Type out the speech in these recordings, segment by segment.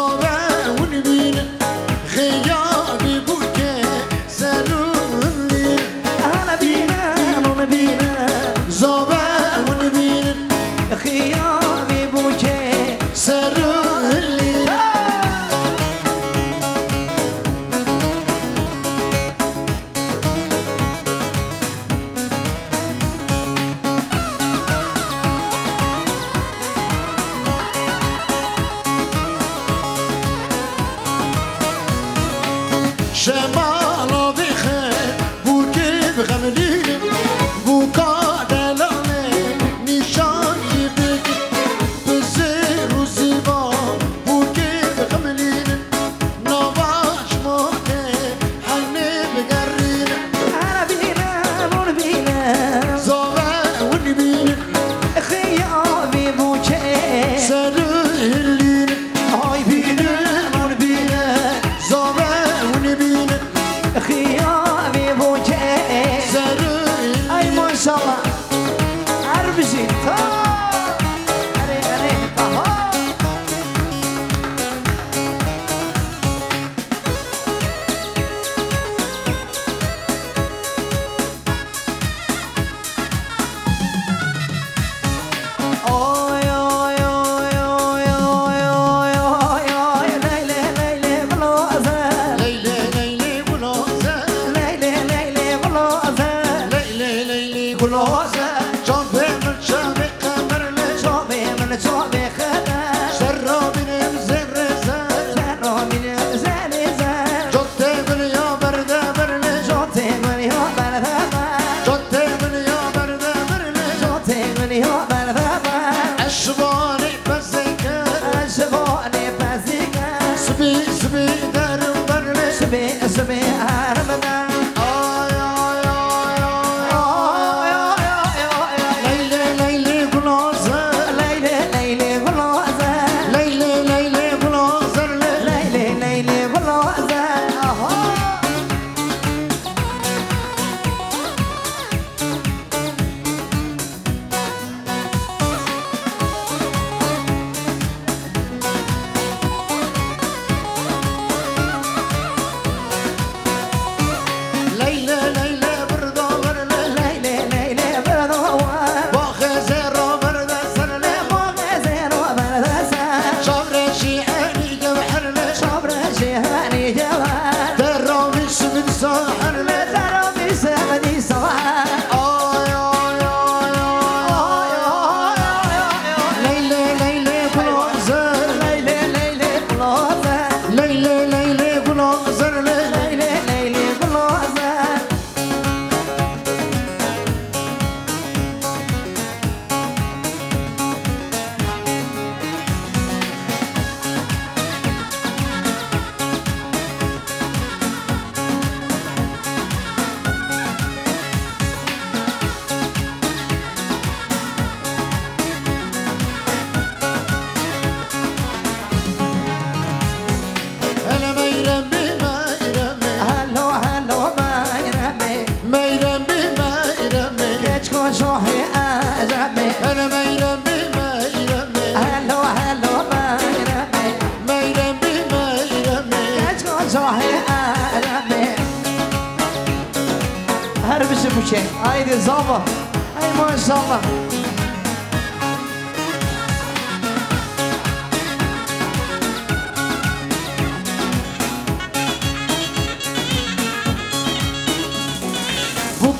Don't میشه ای رضا ای ماشاءالله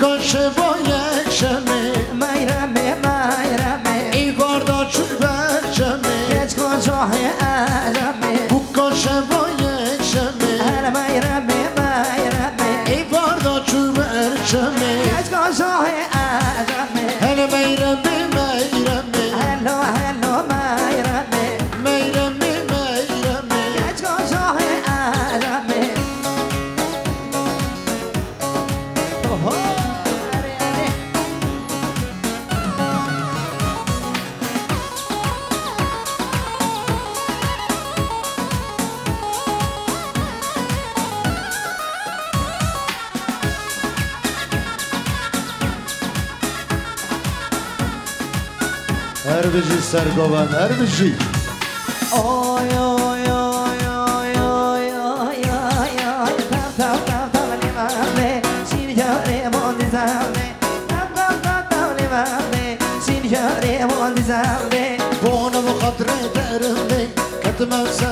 کاش با یک شمه میرمه میرمه ای واردا چون برشمه یک کجاه عرمه بو کاش با یک شمه میرمه میرمه ای واردا چون برشمه সহে Sergovan Ermişi. Şey. Oy oy oy oy oy oy oy oy. Tam tam tam tam limane. Şimdi göreyim on dizane Tam tam tam tam limane. Şimdi göreyim on dizane Boğunumu kadre derim ben. Katımam sen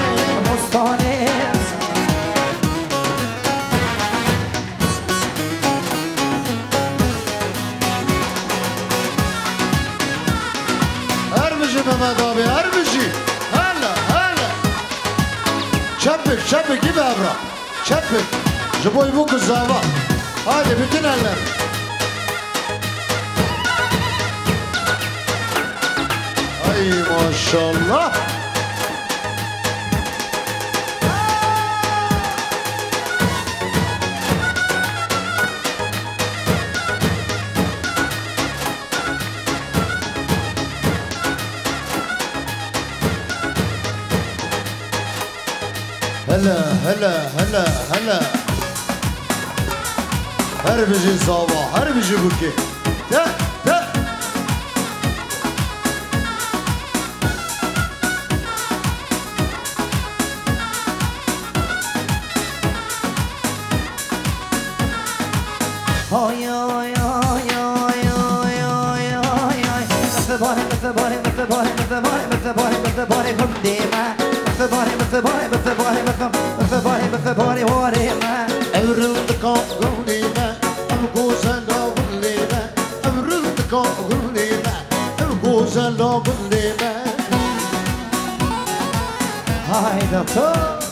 Çepik gibi Ebra Çepik Jiboy bu kızava Hadi bütün eller. Ay maşallah هلا هلا هلا. هربجي صابا هربجي بوكي تا تا. هاي هاي هاي هاي هاي هاي هاي مثل باري مثل باري مثل باري مثل باري مثل باري مثل باري هم ديما مثل باري مثل باري nga to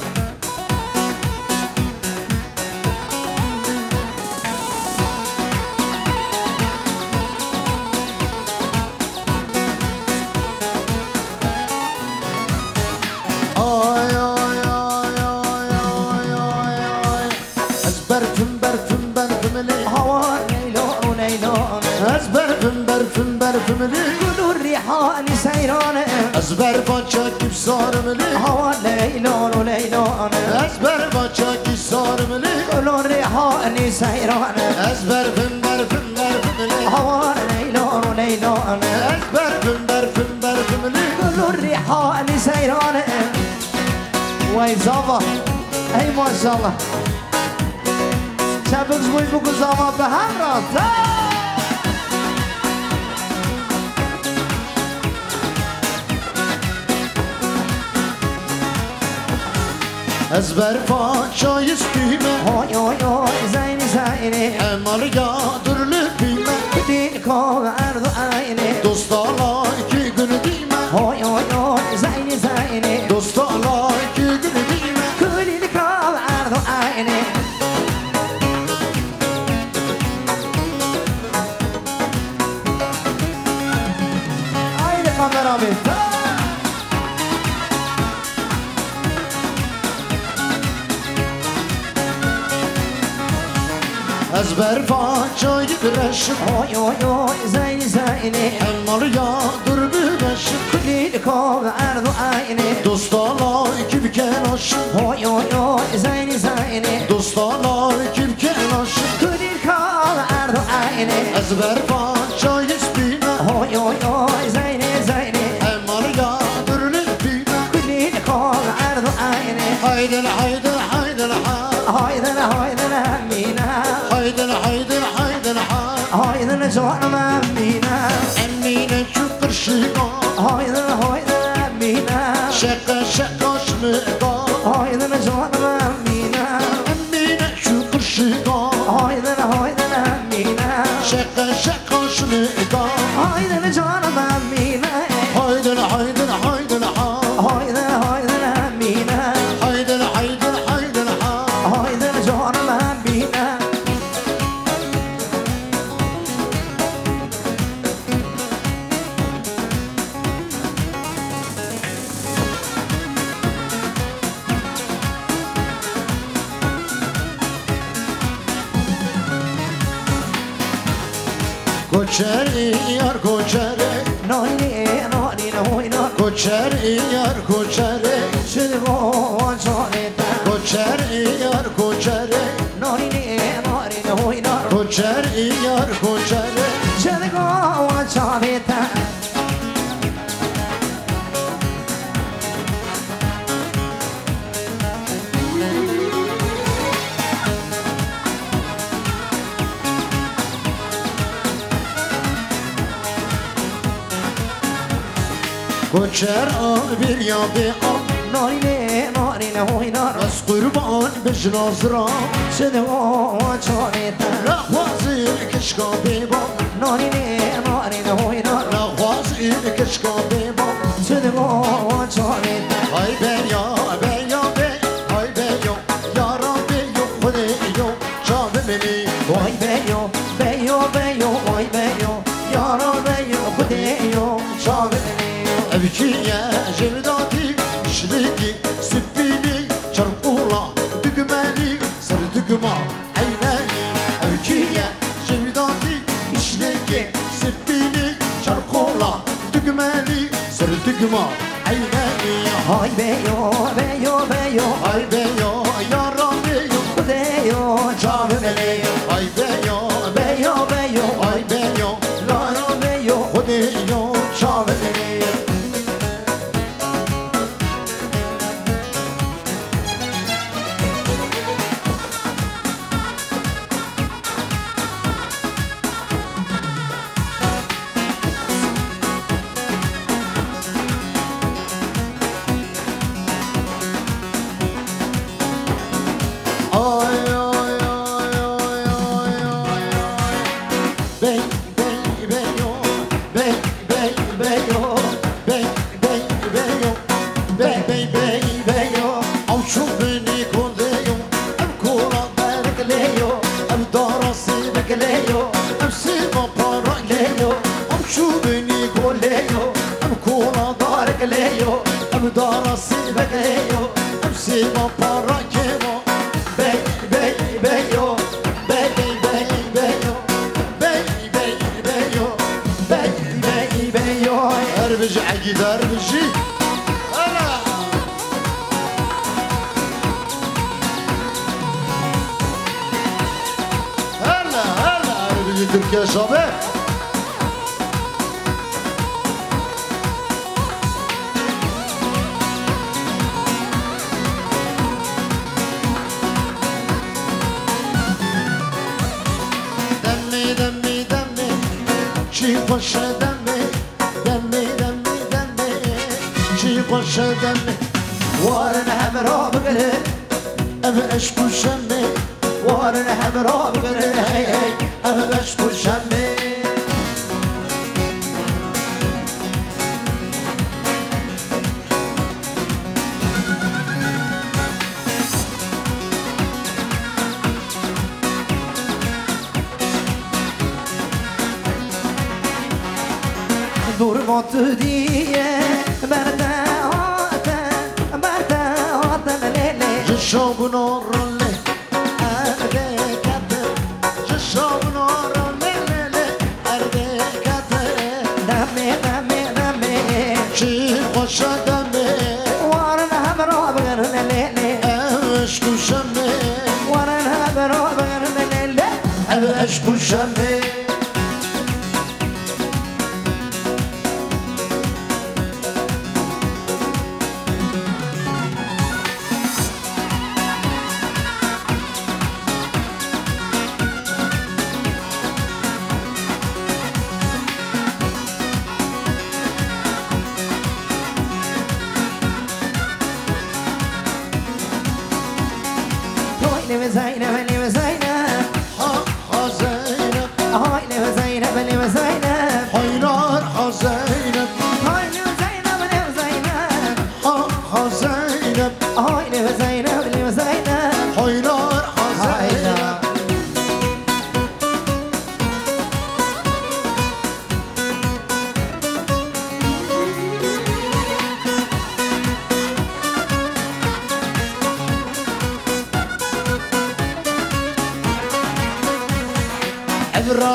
هواني سيرانه أزبر باچاكي بصارم لي هوا ليلان وليلان أزبر باچاكي صارم سیرانه. از بر سيرانه برف فنبر فنبر ملی هوا ليلان وليلان و برف فنبر فنلي كلون ريحاني سیرانه. وای زاوا. ای ماشاءالله. شب روز بوی بگو زاوا به هم راست Ezber baçak istime های های های زین زینه Emar yağdırlı bime دین کام ارض عینه Dostala aşık. Oy oy oy zeyni zeyni. Elmalı yağdır bir aşık Liliko ve erdu ayni. Dostala kim ken aşık? Oy oy oy zeyni zeyni. Dostala kim ken aşık? Liliko ve erdu ayni. Ezber parça yesbine Oy oy oy zeyni zeyni. Elmalı yağdır bir Liliko ve erdu ayni. Haydi haydi جان من مینه امینه که قرشیگا هایده هایده مینه شقه شقاش مقا هایده جان من مینه امینه که قرشیگا هایده هایده مینه شقه شقاش مقا هایده جان کوچری یار کوچری. نانی نانی نوی نان کوچری یار کوچری. شد وان جانت کوچری یار کوچری. نانی نانی نوی نان کوچری یار کوچر آبیل یا به آب نارینه نارینه هوی نار از قربان بجناز را سده و چانه در لخوازی کشکا بیبا نارینه نارینه هوی نار لخوازی کشکا بیبا سده و چانه Küçüye jerdati şliki süpili çarpula dükmeli sarı dükma eyneli Küçüye jerdati şliki süpili çarpula dükmeli sarı dükma eyneli Hay be yo be yo be yo. Hay be Türkiye şabe. Demme demme demme, çiğ paşa demme, demme demme demme, çiğ paşa demme. Varın hemen abi gelin, ev eşkuşa mı? Varın hemen abi تهدية بردة عطا ليلة جشو بنور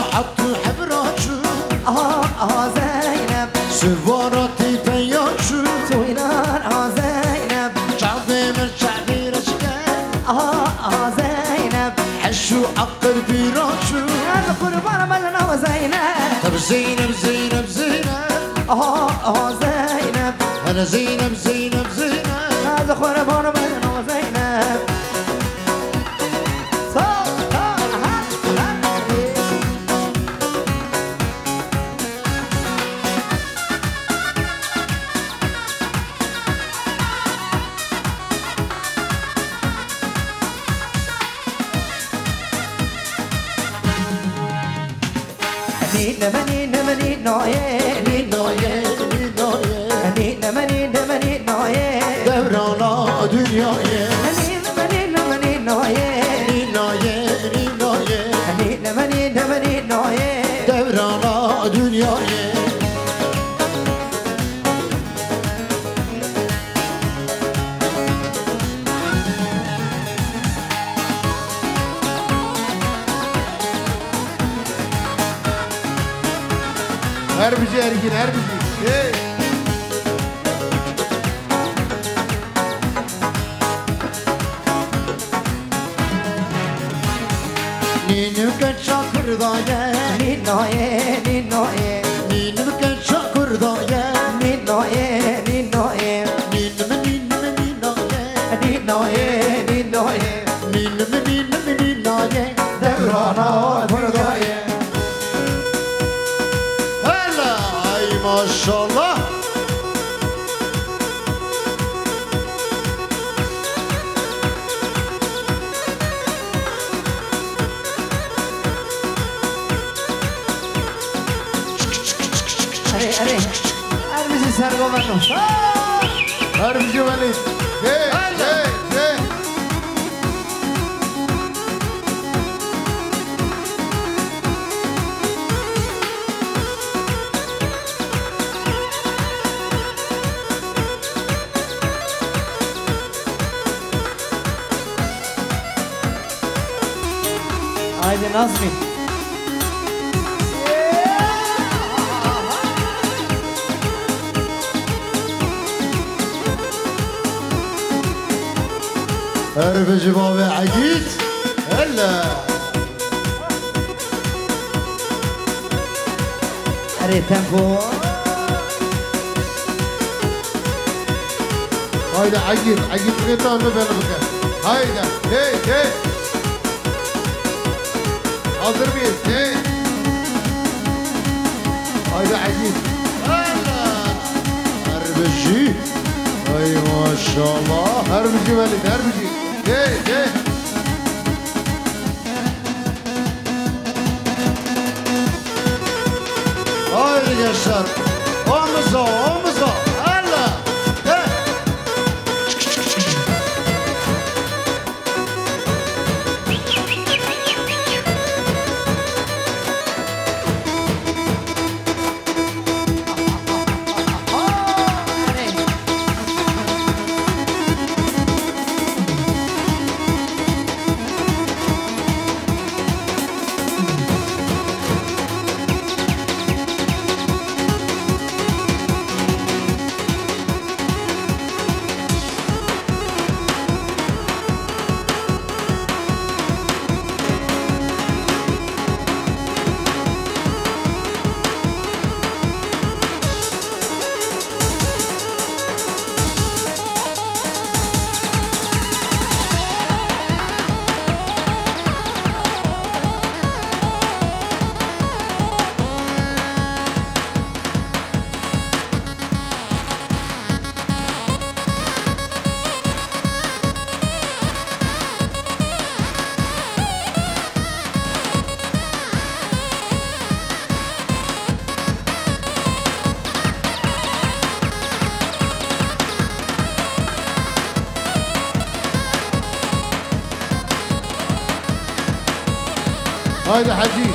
حط آه آه زینب. سوارا تیپه یا چو تو اینان آه زینب. چعبه من شعبی را آه آه زینب. حشو عقل بی را چو هر قربان من زینب. طب زینب زینب زینب. آه آه زینب. هلا زينب زينب زينب هذا خربان dünyaya Erbici Ergin, Erbici. Hey. Ninüke çakırda ye, ninoye, ninoye Ninüke çakırda ye अरे अरे मिसी सर को मनो अरे मिसी वाली दे दे दे Haydi Nazmi. Herbici baba Agit Hele أري تنبو Haydi Agit, Agit bir tane böyle bakın. Haydi, hey, hey. Hazır mıyız? Hey. Haydi Agit. Herbici Ay maşallah Herbici Velid, herbici. Hey, hey. Haydi gençler. Omuza omuza هاي حجي